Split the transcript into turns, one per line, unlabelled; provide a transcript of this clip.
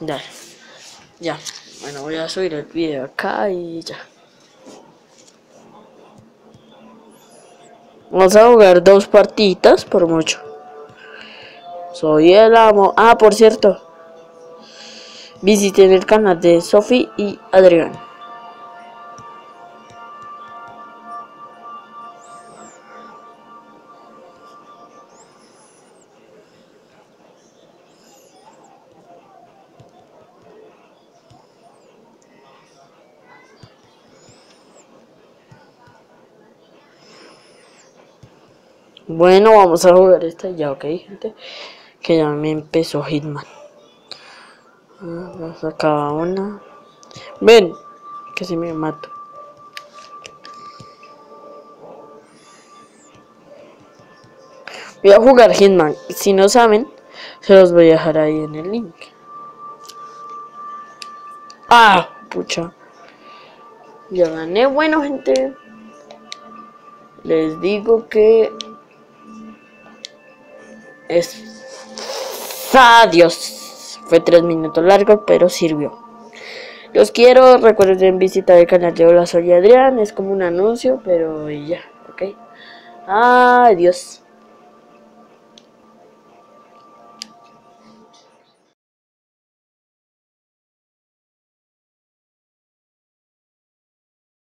Ya. Bueno, voy a subir el video acá y ya. Vamos a jugar dos partitas por mucho. Soy el amo. Ah, por cierto. Visiten el canal de Sofi y Adrián. Bueno, vamos a jugar esta ya, ok, gente. Que ya me empezó Hitman. Ah, Sacaba una. Ven, que si me mato. Voy a jugar Hitman. Si no saben, se los voy a dejar ahí en el link. Ah, pucha. Ya gané. Bueno, gente. Les digo que es... Adiós. Fue tres minutos largo, pero sirvió. Los quiero. Recuerden visitar el canal de Hola Soy Adrián. Es como un anuncio, pero ya. Ok. Adiós.